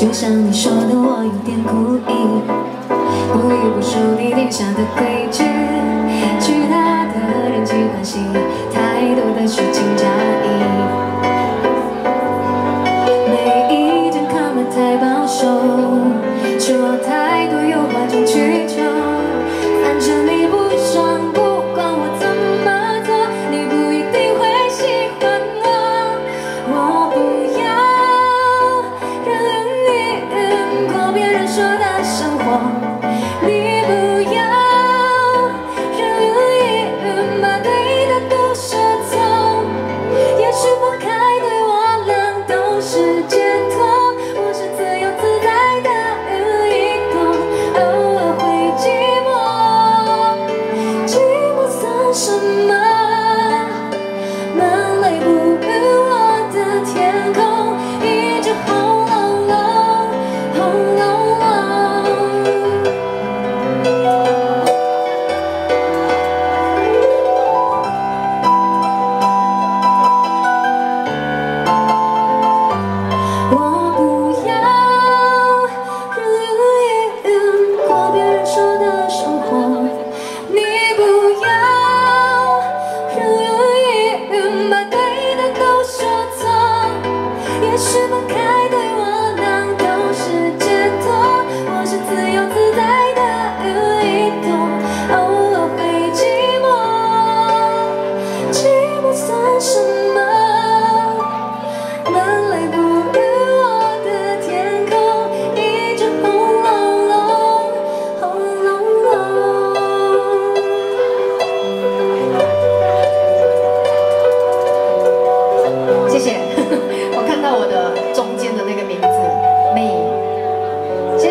就像你说的，我有点故意，故意不守你定下的规矩。巨大的人际关系，太多的虚情假意，每一件靠得太保守，说太。我。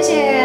谢谢。